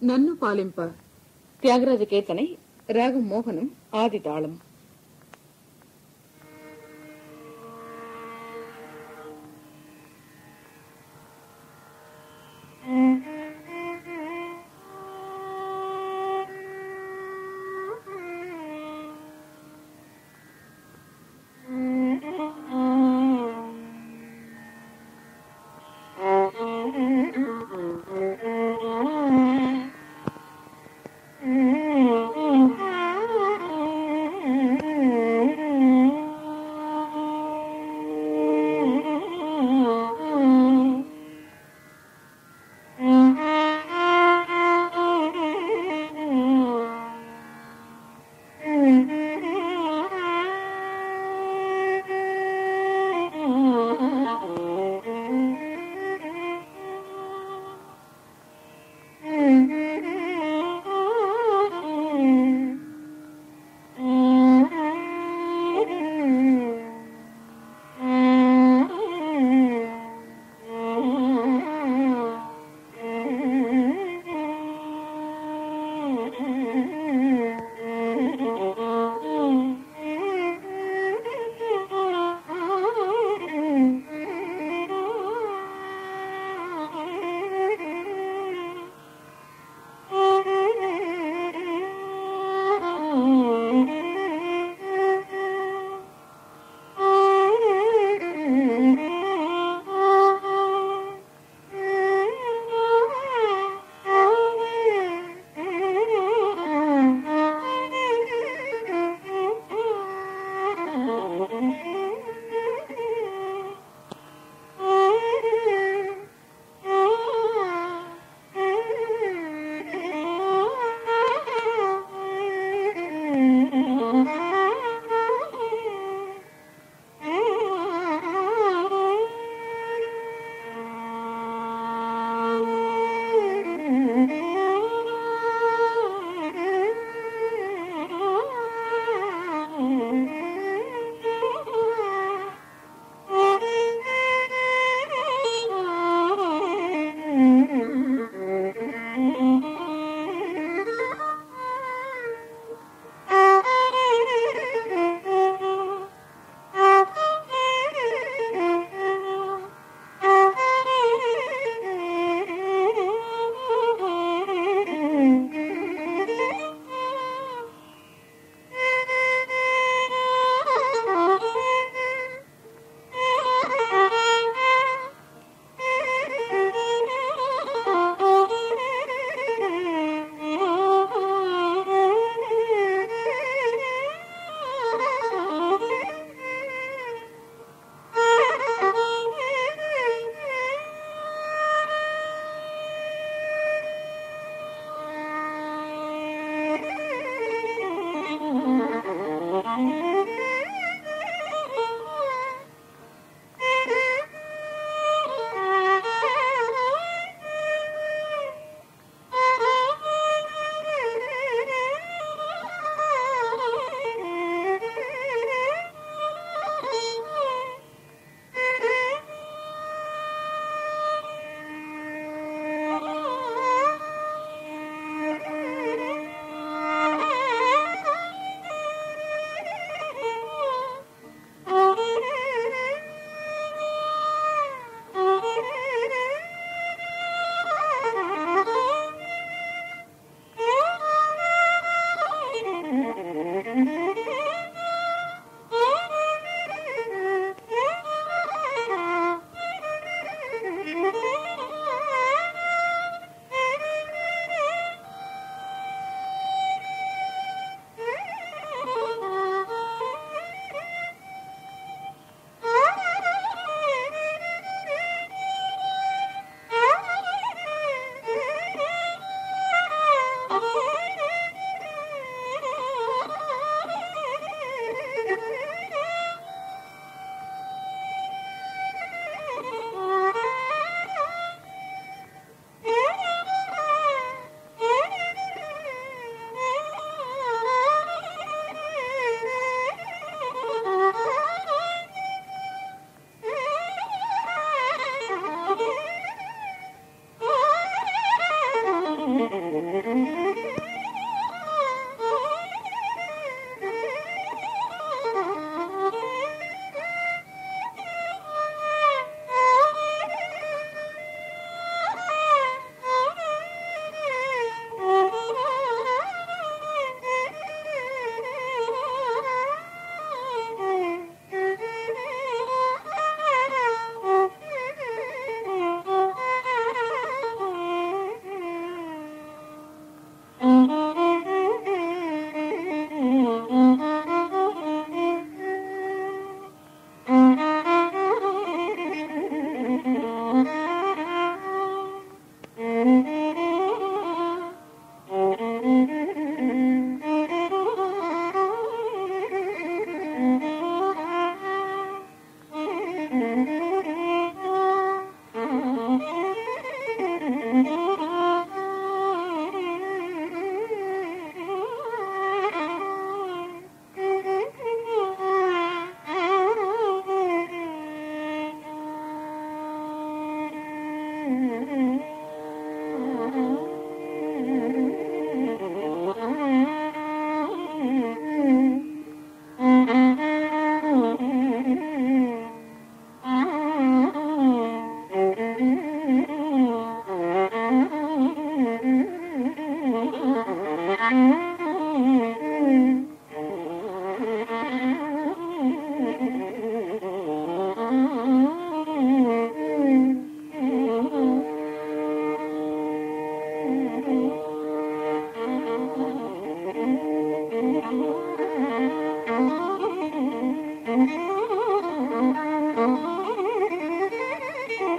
నన్ను పాలింప త్యాగరాజ కేతనై రాగం మోహనం ఆదితాళం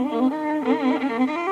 Música